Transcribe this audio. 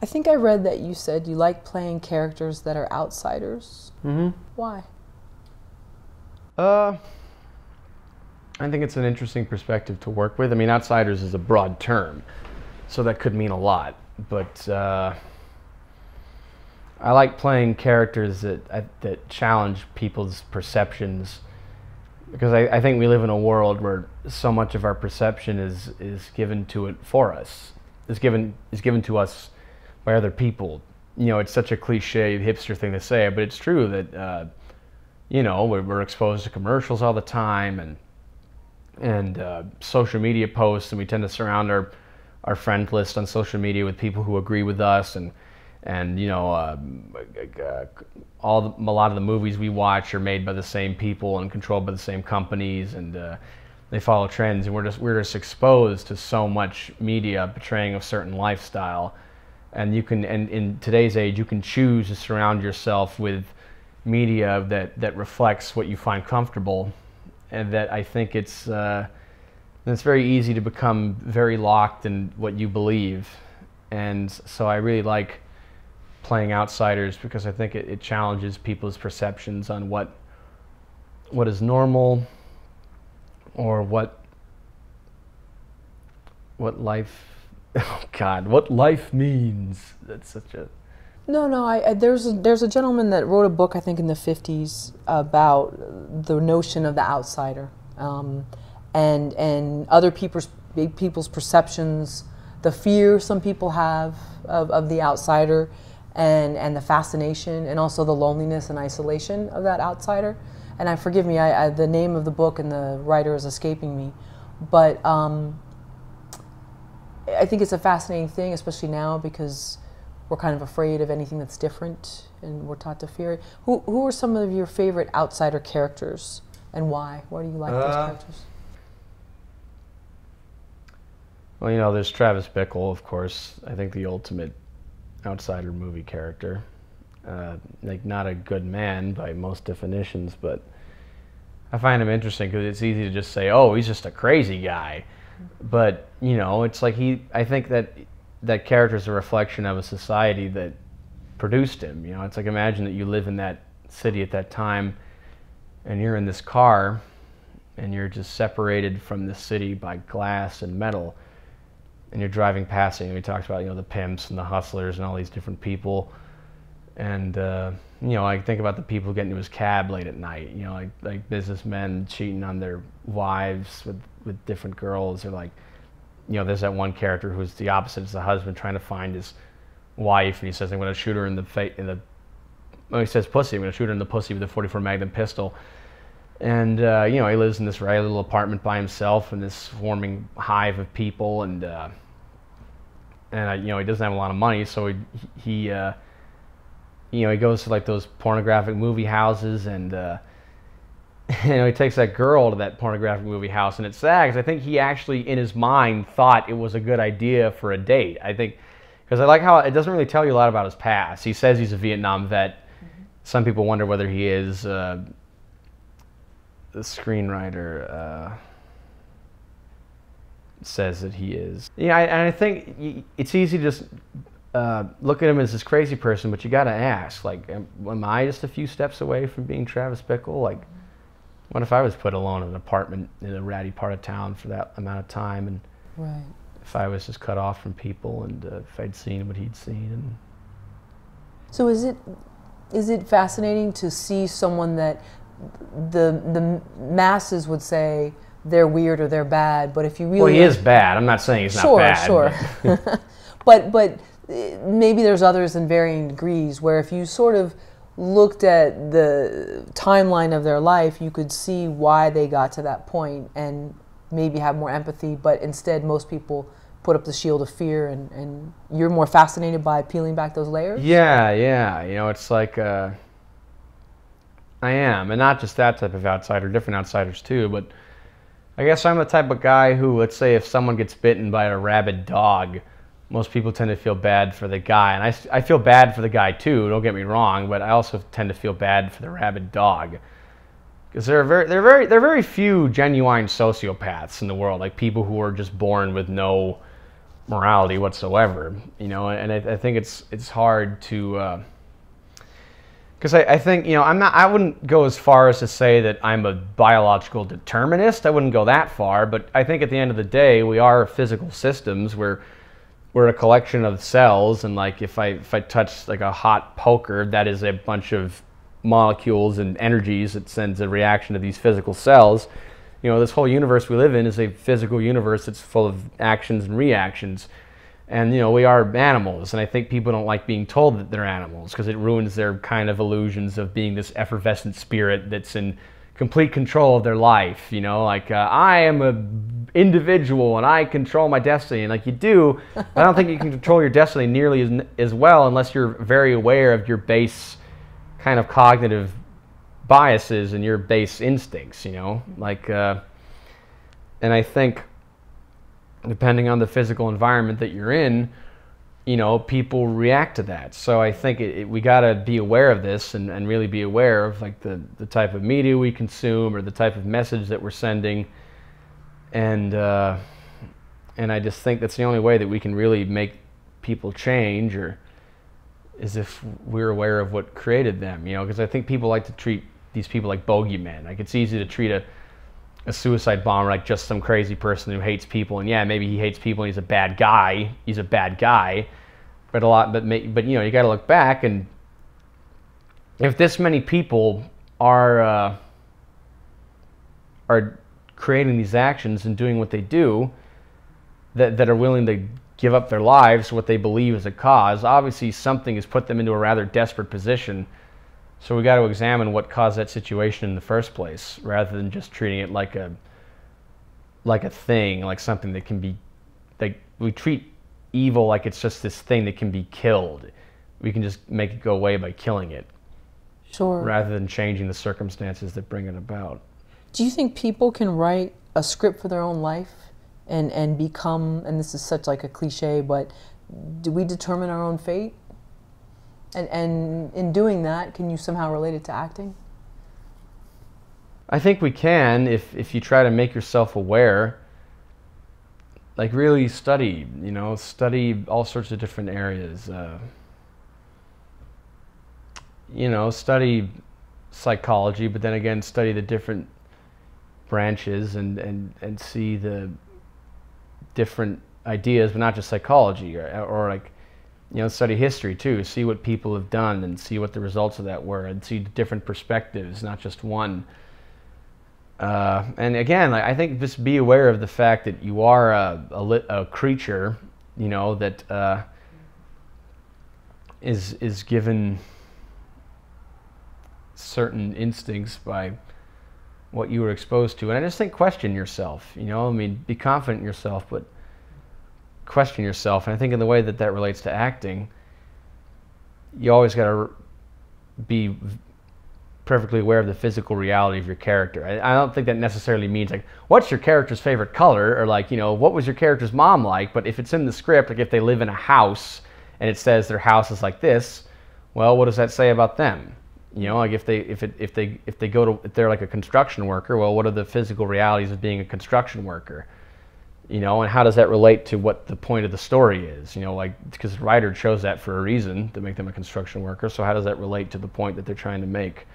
I think I read that you said you like playing characters that are outsiders. Mm-hmm. Why? Uh, I think it's an interesting perspective to work with. I mean, outsiders is a broad term, so that could mean a lot. But uh, I like playing characters that that challenge people's perceptions, because I, I think we live in a world where so much of our perception is is given to it for us, is given is given to us by other people. You know, it's such a cliche hipster thing to say, but it's true that uh, you know we're, exposed to commercials all the time and and uh, social media posts, and we tend to surround our our friend list on social media with people who agree with us and and you know uh, all the, a lot of the movies we watch are made by the same people and controlled by the same companies and uh, they follow trends and we're just we're just exposed to so much media portraying a certain lifestyle and you can and in today's age you can choose to surround yourself with media that that reflects what you find comfortable. And that I think it's uh, it's very easy to become very locked in what you believe. And so I really like playing outsiders because I think it, it challenges people's perceptions on what what is normal or what what life oh God, what life means. That's such a. No, no. I, I, there's a, there's a gentleman that wrote a book I think in the '50s about the notion of the outsider, um, and and other people's people's perceptions, the fear some people have of, of the outsider, and and the fascination, and also the loneliness and isolation of that outsider. And I forgive me, I, I the name of the book and the writer is escaping me, but. Um, I think it's a fascinating thing, especially now because we're kind of afraid of anything that's different and we're taught to fear it. Who, who are some of your favorite outsider characters and why? Why do you like uh, those characters? Well, you know, there's Travis Bickle, of course. I think the ultimate outsider movie character. Uh, like, not a good man by most definitions, but I find him interesting because it's easy to just say, oh, he's just a crazy guy but you know, it's like he. I think that that character is a reflection of a society that produced him. You know, it's like imagine that you live in that city at that time, and you're in this car, and you're just separated from the city by glass and metal, and you're driving past it. And we talked about you know the pimps and the hustlers and all these different people, and uh, you know I think about the people getting into his cab late at night. You know, like like businessmen cheating on their wives with with different girls or like you know there's that one character who's the opposite as the husband trying to find his wife and he says i'm going to shoot her in the face in the well, he says pussy i'm going to shoot her in the pussy with a 44 magnum pistol and uh, you know he lives in this regular little apartment by himself in this swarming hive of people and uh, and uh, you know he doesn't have a lot of money so he he uh, you know he goes to like those pornographic movie houses and uh, you know, he takes that girl to that pornographic movie house, and it's sad because I think he actually, in his mind, thought it was a good idea for a date. I think because I like how it doesn't really tell you a lot about his past. He says he's a Vietnam vet. Mm-hmm. Some people wonder whether he is uh, the screenwriter. Uh, says that he is. Yeah, I, and I think it's easy to just uh, look at him as this crazy person, but you got to ask, like, am, am, I just a few steps away from being Travis Bickle? Like, what if I was put alone in an apartment in a ratty part of town for that amount of time, and right. if I was just cut off from people, and uh, if I'd seen what he'd seen, and so is it is it fascinating to see someone that the the masses would say they're weird or they're bad, but if you really well, he is bad. I'm not saying he's sure, not bad. Sure, sure. but but maybe there's others in varying degrees where if you sort of looked at the timeline of their life, you could see why they got to that point and maybe have more empathy. But instead, most people put up the shield of fear, and, and you're more fascinated by peeling back those layers? Yeah, yeah. You know, it's like uh, I am, and not just that type of outsider, different outsiders too, but. I guess I'm the type of guy who, let's say, if someone gets bitten by a rabid dog, most people tend to feel bad for the guy. And I, I feel bad for the guy too, don't get me wrong, but I also tend to feel bad for the rabid dog. Because there are very, there are very, there are very few genuine sociopaths in the world, like people who are just born with no, morality whatsoever. You know, and I, I think it's it's hard to uh, because I, I think you know I'm not I wouldn't go as far as to say that I'm a biological determinist. I wouldn't go that far, but I think at the end of the day we are physical systems. We're we're a collection of cells, and like if I if I touch like a hot poker, that is a bunch of molecules and energies that sends a reaction to these physical cells. You know, this whole universe we live in is a physical universe that's full of actions and reactions and you know we are animals and i think people don't like being told that they're animals because it ruins their kind of illusions of being this effervescent spirit that's in complete control of their life you know like uh, i am a individual and i control my destiny and like you do i don't think you can control your destiny nearly as, as well unless you're very aware of your base kind of cognitive biases and your base instincts you know like uh, and i think depending on the physical environment that you're in, you know, people react to that. So I think it, it, we got to be aware of this and, and really be aware of like the, the type of media we consume or the type of message that we're sending. And, uh, and I just think that's the only way that we can really make people change or is if we're aware of what created them, you know, because I think people like to treat these people like bogeymen. Like it's easy to treat a, a suicide bomber like just some crazy person who hates people and yeah maybe he hates people and he's a bad guy he's a bad guy but a lot but but you know you got to look back and if this many people are uh, are creating these actions and doing what they do that, that are willing to give up their lives what they believe is a cause obviously something has put them into a rather desperate position so we got to examine what caused that situation in the first place, rather than just treating it like a like a thing, like something that can be like we treat evil like it's just this thing that can be killed. We can just make it go away by killing it. Sure. Rather than changing the circumstances that bring it about. Do you think people can write a script for their own life and and become and this is such like a cliche, but do we determine our own fate? And, and in doing that, can you somehow relate it to acting? I think we can if, if you try to make yourself aware. Like, really study, you know, study all sorts of different areas. Uh, you know, study psychology, but then again, study the different branches and, and, and see the different ideas, but not just psychology or, or like you know, study history too, see what people have done and see what the results of that were and see different perspectives, not just one. Uh, and again, I think just be aware of the fact that you are a, a, a creature, you know, that uh, is is given certain instincts by what you were exposed to. And I just think question yourself, you know, I mean, be confident in yourself, but question yourself. And I think in the way that that relates to acting, you always got to be perfectly aware of the physical reality of your character. I, I, don't think that necessarily means like, what's your character's favorite color? Or like, you know, what was your character's mom like? But if it's in the script, like if they live in a house and it says their house is like this, well, what does that say about them? You know, like if they if it if they if they go to if they're like a construction worker, well, what are the physical realities of being a construction worker? you know, and how does that relate to what the point of the story is? You know, like because the writer chose that for a reason to make them a construction worker. So how does that relate to the point that they're trying to make?